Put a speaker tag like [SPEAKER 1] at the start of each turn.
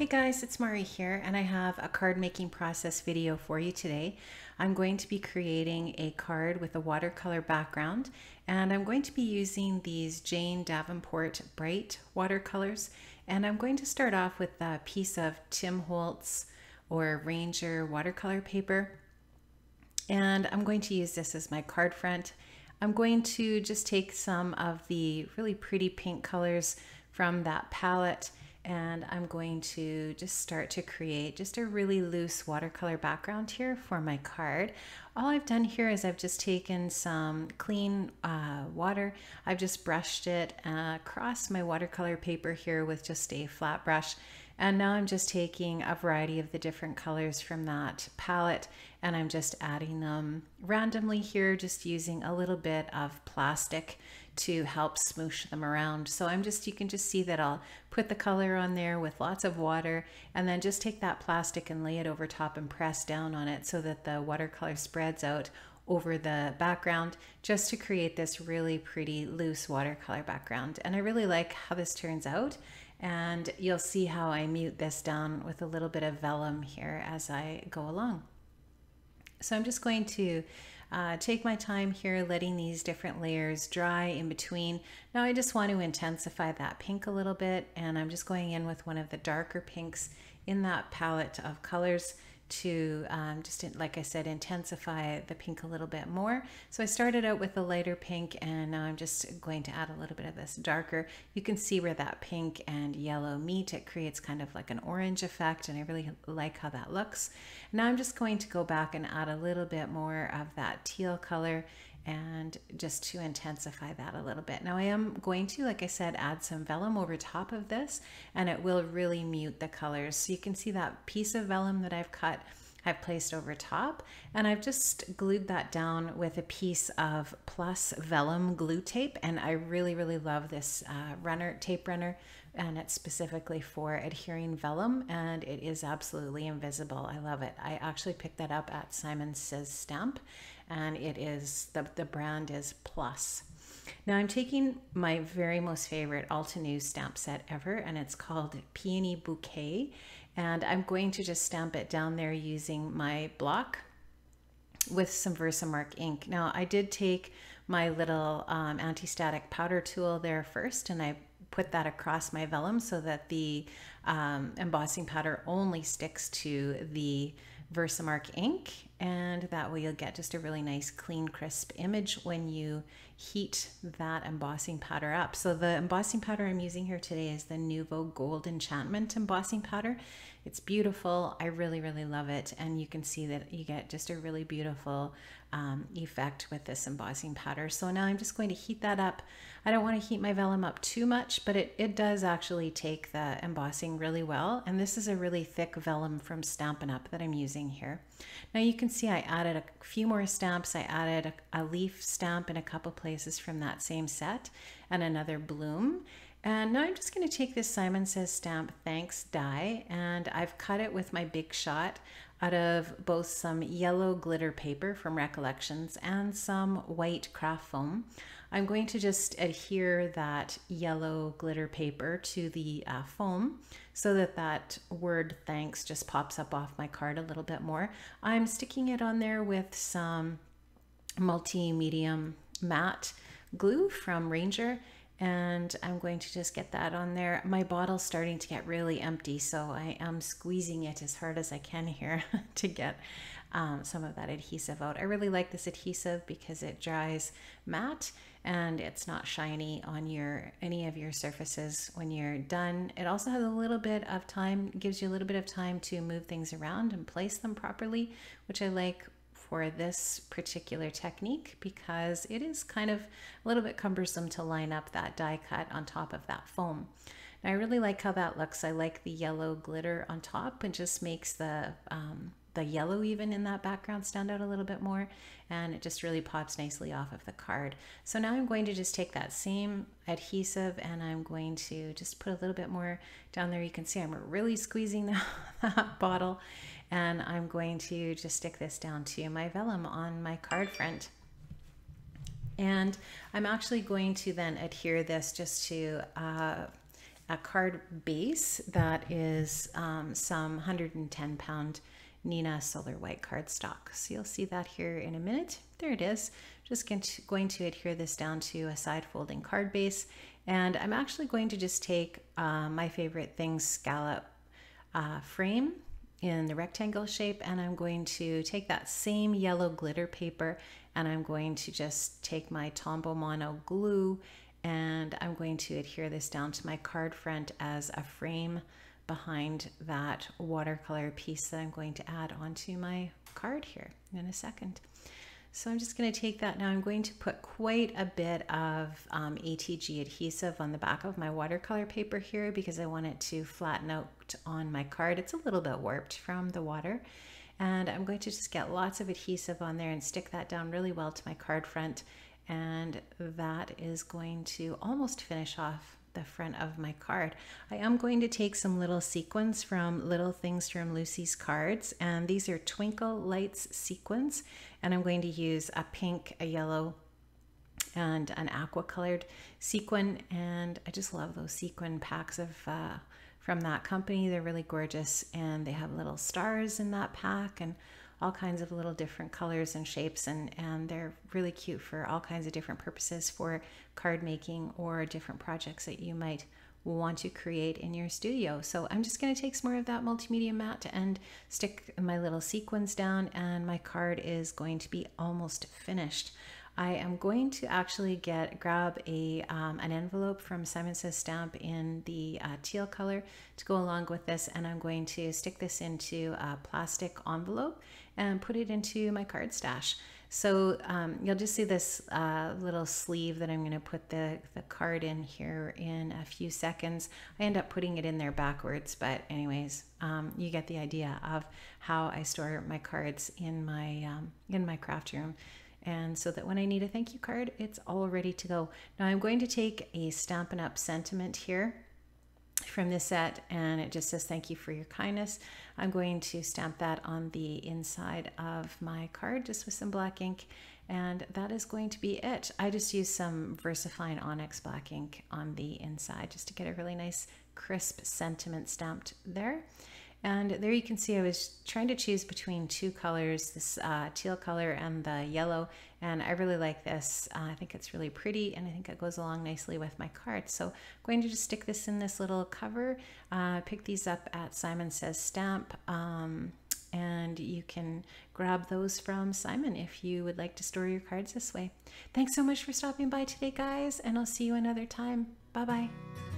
[SPEAKER 1] Hey guys, it's Mari here and I have a card making process video for you today. I'm going to be creating a card with a watercolor background and I'm going to be using these Jane Davenport Bright watercolors and I'm going to start off with a piece of Tim Holtz or Ranger watercolor paper and I'm going to use this as my card front. I'm going to just take some of the really pretty pink colors from that palette and I'm going to just start to create just a really loose watercolor background here for my card. All I've done here is I've just taken some clean uh, water, I've just brushed it across my watercolor paper here with just a flat brush. And now I'm just taking a variety of the different colors from that palette and I'm just adding them randomly here, just using a little bit of plastic to help smoosh them around. So I'm just, you can just see that I'll put the color on there with lots of water and then just take that plastic and lay it over top and press down on it so that the watercolor spreads out over the background just to create this really pretty loose watercolor background. And I really like how this turns out. And you'll see how I mute this down with a little bit of vellum here as I go along. So I'm just going to uh, take my time here letting these different layers dry in between. Now I just want to intensify that pink a little bit and I'm just going in with one of the darker pinks in that palette of colors to um, just, like I said, intensify the pink a little bit more. So I started out with a lighter pink and now I'm just going to add a little bit of this darker. You can see where that pink and yellow meet. It creates kind of like an orange effect and I really like how that looks. Now I'm just going to go back and add a little bit more of that teal color and just to intensify that a little bit. Now I am going to, like I said, add some vellum over top of this and it will really mute the colors. So you can see that piece of vellum that I've cut I've placed over top and I've just glued that down with a piece of plus vellum glue tape and I really really love this uh, runner tape runner and it's specifically for adhering vellum and it is absolutely invisible I love it I actually picked that up at Simon Says Stamp and it is the, the brand is Plus. Now I'm taking my very most favorite Altenew's stamp set ever and it's called Peony Bouquet and I'm going to just stamp it down there using my block with some Versamark ink. Now I did take my little um, anti-static powder tool there first and I put that across my vellum so that the um, embossing powder only sticks to the Versamark ink and that way you'll get just a really nice clean crisp image when you heat that embossing powder up. So the embossing powder I'm using here today is the Nuvo Gold Enchantment embossing powder. It's beautiful. I really, really love it. And you can see that you get just a really beautiful um, effect with this embossing powder. So now I'm just going to heat that up. I don't want to heat my vellum up too much, but it, it does actually take the embossing really well. And this is a really thick vellum from Stampin' Up that I'm using here. Now you can see I added a few more stamps. I added a, a leaf stamp in a couple places from that same set and another bloom. And now I'm just going to take this Simon Says Stamp Thanks die and I've cut it with my Big Shot out of both some yellow glitter paper from Recollections and some white craft foam. I'm going to just adhere that yellow glitter paper to the uh, foam so that that word thanks just pops up off my card a little bit more. I'm sticking it on there with some multi-medium matte glue from Ranger and I'm going to just get that on there. My bottle's starting to get really empty, so I am squeezing it as hard as I can here to get um, some of that adhesive out. I really like this adhesive because it dries matte and it's not shiny on your any of your surfaces when you're done. It also has a little bit of time, gives you a little bit of time to move things around and place them properly, which I like for this particular technique because it is kind of a little bit cumbersome to line up that die cut on top of that foam. I really like how that looks. I like the yellow glitter on top and just makes the um, the yellow even in that background stand out a little bit more and it just really pops nicely off of the card. So now I'm going to just take that same adhesive and I'm going to just put a little bit more down there. You can see I'm really squeezing that bottle and I'm going to just stick this down to my vellum on my card front. And I'm actually going to then adhere this just to uh, a card base that is um, some 110 pound Neenah Solar White cardstock. So you'll see that here in a minute. There it is. Just going to adhere this down to a side folding card base. And I'm actually going to just take uh, my favorite things scallop uh, frame in the rectangle shape and I'm going to take that same yellow glitter paper and I'm going to just take my Tombow Mono glue and I'm going to adhere this down to my card front as a frame behind that watercolor piece that I'm going to add onto my card here in a second. So I'm just going to take that now. I'm going to put quite a bit of um, ATG adhesive on the back of my watercolor paper here because I want it to flatten out on my card. It's a little bit warped from the water. And I'm going to just get lots of adhesive on there and stick that down really well to my card front. And that is going to almost finish off the front of my card. I am going to take some little sequins from Little Things from Lucy's cards, and these are Twinkle Lights sequins, and I'm going to use a pink, a yellow, and an aqua colored sequin, and I just love those sequin packs of uh, from that company. They're really gorgeous, and they have little stars in that pack, and all kinds of little different colors and shapes and, and they're really cute for all kinds of different purposes for card making or different projects that you might want to create in your studio. So I'm just going to take some more of that multi-medium matte and stick my little sequins down and my card is going to be almost finished. I am going to actually get grab a um, an envelope from Simon Says Stamp in the uh, teal color to go along with this and I'm going to stick this into a plastic envelope and put it into my card stash. So um, you'll just see this uh, little sleeve that I'm going to put the, the card in here in a few seconds. I end up putting it in there backwards, but anyways, um, you get the idea of how I store my cards in my um, in my craft room and so that when I need a thank you card, it's all ready to go. Now I'm going to take a Stampin' Up! sentiment here from this set and it just says thank you for your kindness. I'm going to stamp that on the inside of my card just with some black ink and that is going to be it. I just used some VersaFine Onyx black ink on the inside just to get a really nice crisp sentiment stamped there. And there you can see I was trying to choose between two colors, this uh, teal color and the yellow. And I really like this. Uh, I think it's really pretty and I think it goes along nicely with my card. So I'm going to just stick this in this little cover. Uh, pick these up at Simon Says Stamp. Um, and you can grab those from Simon if you would like to store your cards this way. Thanks so much for stopping by today, guys, and I'll see you another time. Bye bye.